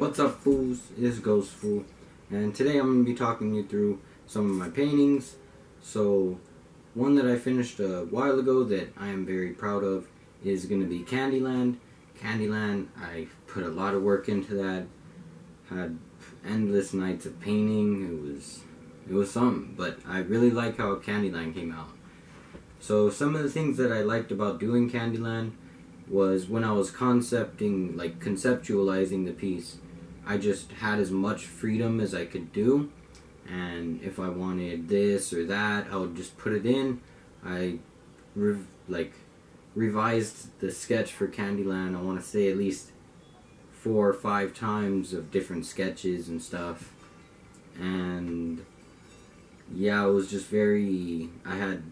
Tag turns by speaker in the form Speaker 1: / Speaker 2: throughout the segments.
Speaker 1: What's up, fools? It's Ghost Foo, and today I'm going to be talking you through some of my paintings. So, one that I finished a while ago that I am very proud of is going to be Candyland. Candyland, I put a lot of work into that. Had endless nights of painting. It was it was something, but I really like how Candyland came out. So some of the things that I liked about doing Candyland was when I was concepting, like conceptualizing the piece, I just had as much freedom as I could do. And if I wanted this or that, I would just put it in. I, like, revised the sketch for Candyland. I want to say at least four or five times of different sketches and stuff. And yeah, it was just very. I had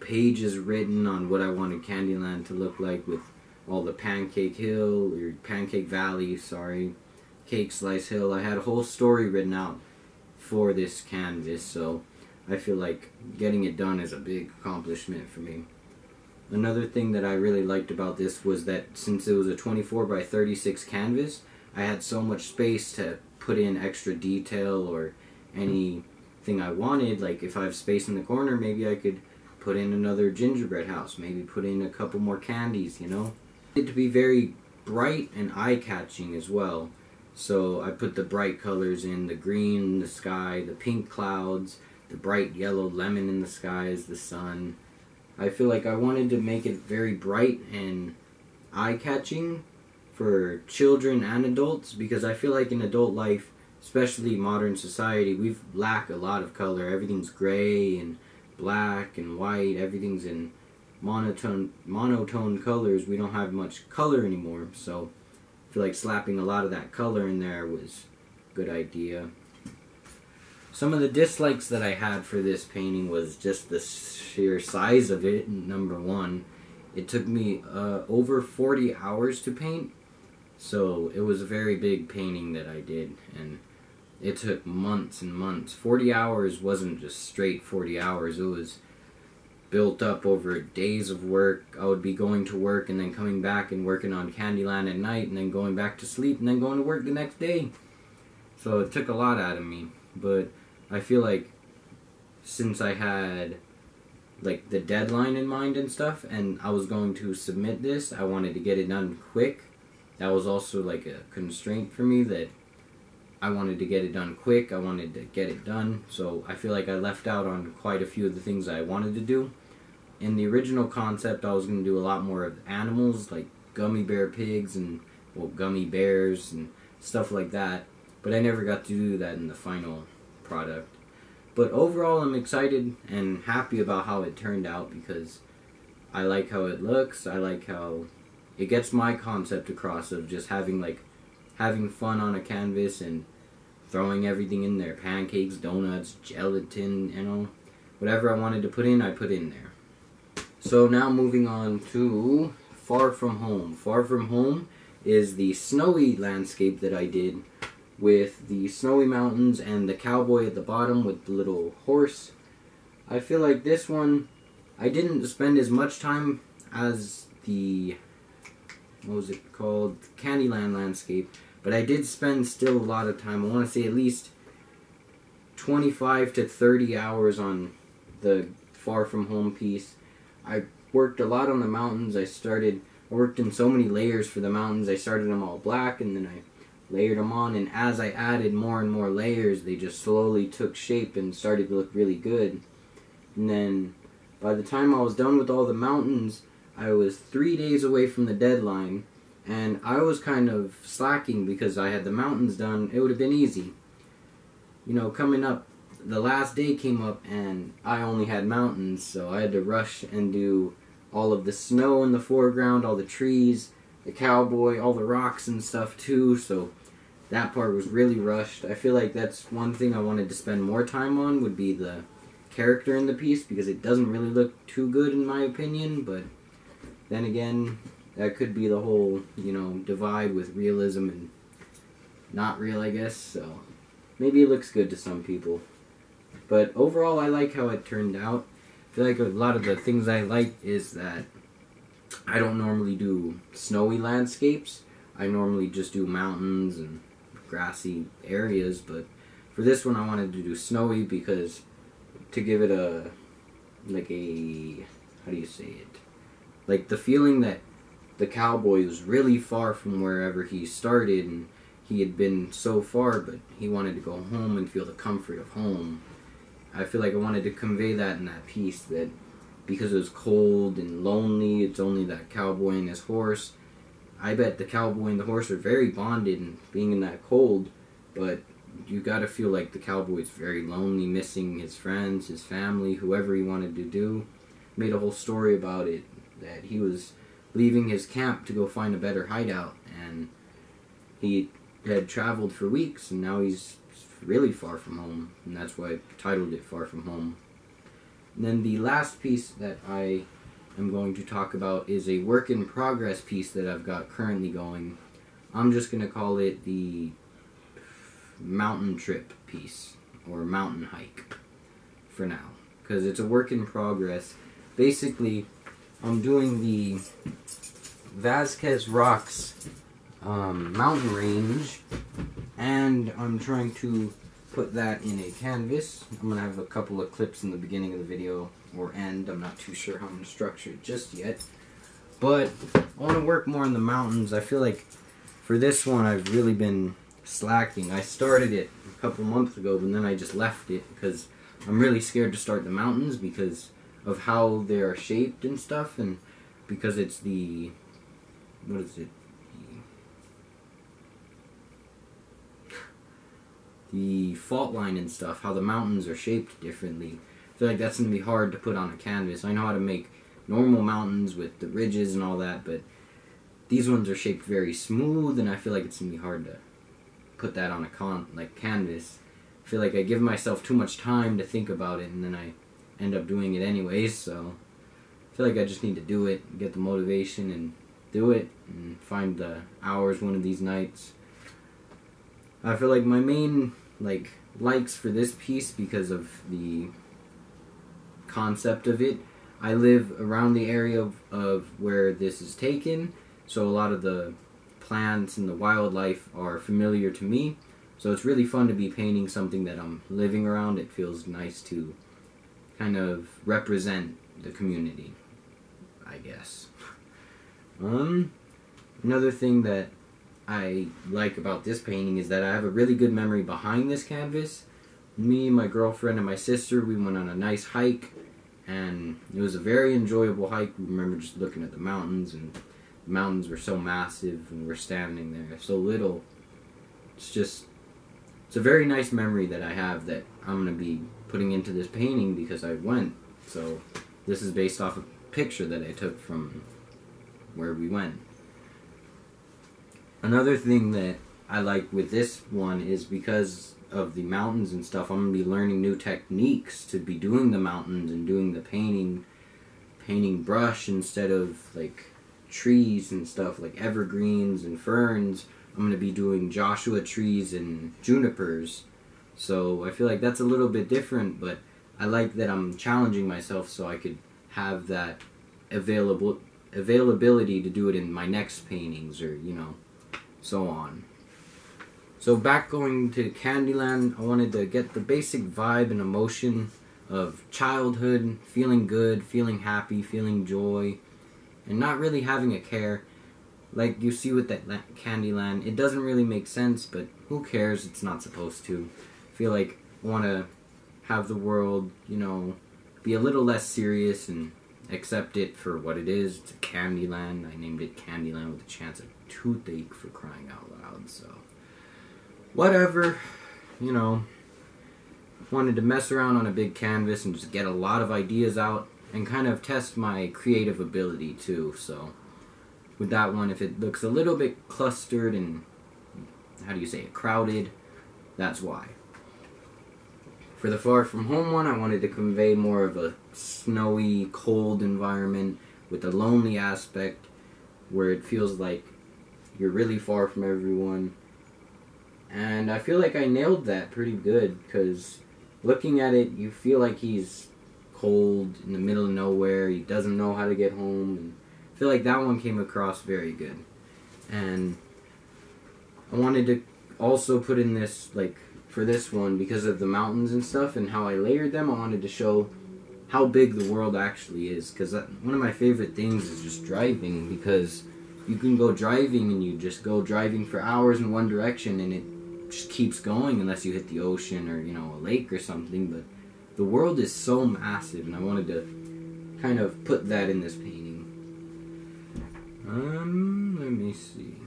Speaker 1: pages written on what I wanted Candyland to look like with all the Pancake Hill or Pancake Valley, sorry, Cake Slice Hill. I had a whole story written out for this canvas, so I feel like getting it done is a big accomplishment for me. Another thing that I really liked about this was that since it was a 24 by 36 canvas, I had so much space to put in extra detail or anything I wanted. Like if I have space in the corner, maybe I could put in another gingerbread house, maybe put in a couple more candies, you know? It to be very bright and eye-catching as well. So I put the bright colors in, the green the sky, the pink clouds, the bright yellow lemon in the sky as the sun. I feel like I wanted to make it very bright and eye-catching for children and adults because I feel like in adult life, especially modern society, we lack a lot of color. Everything's gray and black and white. Everything's in monotone monotone colors. We don't have much color anymore, so feel like slapping a lot of that color in there was a good idea. Some of the dislikes that I had for this painting was just the sheer size of it. Number one, it took me uh, over 40 hours to paint, so it was a very big painting that I did, and it took months and months. 40 hours wasn't just straight 40 hours, it was built up over days of work. I would be going to work and then coming back and working on Candyland at night and then going back to sleep and then going to work the next day. So it took a lot out of me. But I feel like since I had like the deadline in mind and stuff and I was going to submit this, I wanted to get it done quick. That was also like a constraint for me that I wanted to get it done quick. I wanted to get it done. So I feel like I left out on quite a few of the things I wanted to do. In the original concept, I was going to do a lot more of animals, like gummy bear pigs and well, gummy bears and stuff like that. But I never got to do that in the final product. But overall, I'm excited and happy about how it turned out because I like how it looks. I like how it gets my concept across of just having like having fun on a canvas and throwing everything in there pancakes, donuts, gelatin, you know, whatever I wanted to put in, I put in there. So now moving on to Far From Home. Far From Home is the snowy landscape that I did with the snowy mountains and the cowboy at the bottom with the little horse. I feel like this one, I didn't spend as much time as the, what was it called, Candyland landscape but I did spend still a lot of time. I want to say at least 25 to 30 hours on the Far From Home piece. I worked a lot on the mountains. I started, I worked in so many layers for the mountains. I started them all black and then I layered them on. And as I added more and more layers, they just slowly took shape and started to look really good. And then by the time I was done with all the mountains, I was three days away from the deadline and I was kind of slacking because I had the mountains done. It would have been easy. You know, coming up, the last day came up and I only had mountains, so I had to rush and do all of the snow in the foreground, all the trees, the cowboy, all the rocks and stuff too, so that part was really rushed. I feel like that's one thing I wanted to spend more time on would be the character in the piece because it doesn't really look too good in my opinion, but then again, that could be the whole you know divide with realism and not real i guess so maybe it looks good to some people. But overall i like how it turned out. I feel like a lot of the things i like is that i don't normally do snowy landscapes. I normally just do mountains and grassy areas, but for this one I wanted to do snowy because to give it a like a how do you say it? Like the feeling that the cowboy was really far from wherever he started and he had been so far but he wanted to go home and feel the comfort of home. I feel like I wanted to convey that in that piece that because it was cold and lonely, it's only that cowboy and his horse. I bet the cowboy and the horse are very bonded and being in that cold, but you gotta feel like the cowboy is very lonely, missing his friends, his family, whoever he wanted to do. Made a whole story about it that he was leaving his camp to go find a better hideout, and he had traveled for weeks, and now he's really far from home, and that's why I titled it Far From Home. And then the last piece that I am going to talk about is a work in progress piece that I've got currently going. I'm just going to call it the mountain trip piece or mountain hike for now because it's a work in progress. Basically, I'm doing the Vasquez Rocks um, mountain range and I'm trying to put that in a canvas. I'm going to have a couple of clips in the beginning of the video or end. I'm not too sure how I'm going to structure it just yet. But I want to work more in the mountains. I feel like for this one I've really been slacking. I started it a couple months ago, but then I just left it because I'm really scared to start the mountains because of how they are shaped and stuff, and because it's the what is it? The, the fault line and stuff, how the mountains are shaped differently. I feel like that's gonna be hard to put on a canvas. I know how to make normal mountains with the ridges and all that, but these ones are shaped very smooth, and I feel like it's gonna be hard to put that on a con like canvas. I feel like I give myself too much time to think about it, and then I end up doing it anyways. So I feel like I just need to do it, get the motivation, and do it, and find the hours one of these nights. I feel like my main like likes for this piece because of the concept of it. I live around the area of, of where this is taken, so a lot of the plants and the wildlife are familiar to me. So it's really fun to be painting something that I'm living around. It feels nice to kind of represent the community, I guess. Um, another thing that I like about this painting is that I have a really good memory behind this canvas. Me, my girlfriend, and my sister, we went on a nice hike, and it was a very enjoyable hike. We remember just looking at the mountains and the mountains were so massive and we're standing there so little. It's just, it's a very nice memory that I have that I'm going to be putting into this painting because I went. So this is based off a picture that I took from where we went. Another thing that I like with this one is because of the mountains and stuff, I'm going to be learning new techniques to be doing the mountains and doing the painting, painting brush instead of like trees and stuff like evergreens and ferns. I'm going to be doing Joshua trees and junipers. So I feel like that's a little bit different, but I like that I'm challenging myself so I could have that available availability to do it in my next paintings or, you know, so on. So back going to Candyland, I wanted to get the basic vibe and emotion of childhood, feeling good, feeling happy, feeling joy, and not really having a care. Like you see with that Candyland, it doesn't really make sense, but who cares? It's not supposed to. Feel like want to have the world, you know, be a little less serious and accept it for what it is. It's a Candyland. I named it Candyland with a chance of toothache for crying out loud. So, whatever, you know. Wanted to mess around on a big canvas and just get a lot of ideas out and kind of test my creative ability too. So with that one, if it looks a little bit clustered and how do you say it, crowded, that's why. For the Far From Home one, I wanted to convey more of a snowy, cold environment with a lonely aspect where it feels like you're really far from everyone. And I feel like I nailed that pretty good because looking at it, you feel like he's cold in the middle of nowhere. He doesn't know how to get home. And I feel like that one came across very good. And I wanted to also put in this like for this one because of the mountains and stuff and how I layered them. I wanted to show how big the world actually is. Because one of my favorite things is just driving because you can go driving and you just go driving for hours in one direction and it just keeps going unless you hit the ocean or you know a lake or something. But the world is so massive and I wanted to kind of put that in this painting. Um let me see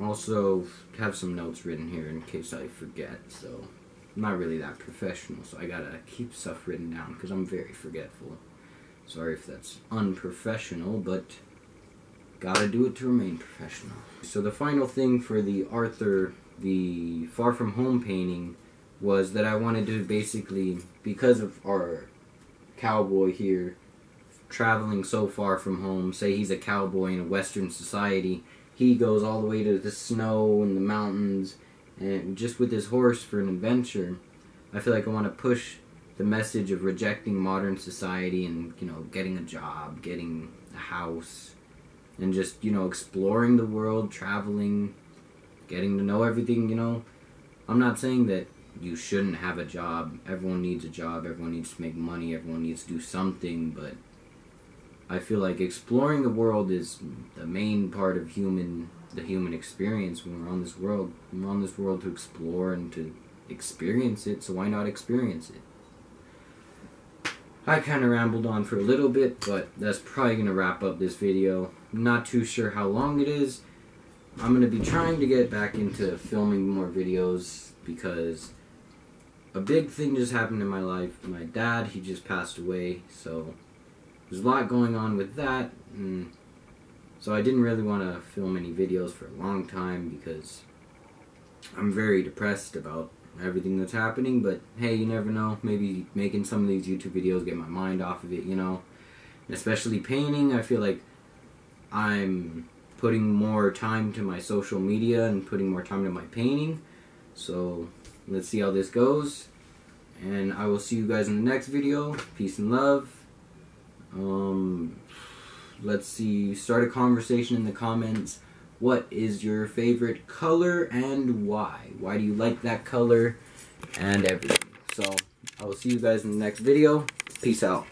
Speaker 1: also have some notes written here in case I forget so I'm not really that professional so I gotta keep stuff written down because I'm very forgetful. Sorry if that's unprofessional but gotta do it to remain professional. So the final thing for the Arthur the Far From Home painting was that I wanted to basically, because of our cowboy here traveling so far from home, say he's a cowboy in a Western society, he goes all the way to the snow and the mountains, and just with his horse for an adventure. I feel like I want to push the message of rejecting modern society and you know getting a job, getting a house, and just you know exploring the world, traveling, getting to know everything, you know. I'm not saying that you shouldn't have a job. Everyone needs a job. Everyone needs to make money. Everyone needs to do something, but I feel like exploring the world is the main part of human the human experience when we're on this world. We're on this world to explore and to experience it, so why not experience it? I kind of rambled on for a little bit, but that's probably going to wrap up this video. Not too sure how long it is. I'm going to be trying to get back into filming more videos because a big thing just happened in my life. My dad, he just passed away, so there's a lot going on with that. And so I didn't really want to film any videos for a long time because I'm very depressed about everything that's happening. But hey, you never know. Maybe making some of these YouTube videos get my mind off of it, you know. And especially painting, I feel like I'm putting more time to my social media and putting more time to my painting. So let's see how this goes. And I will see you guys in the next video. Peace and love. Um, let's see. Start a conversation in the comments. What is your favorite color and why? Why do you like that color and everything? So I will see you guys in the next video. Peace out.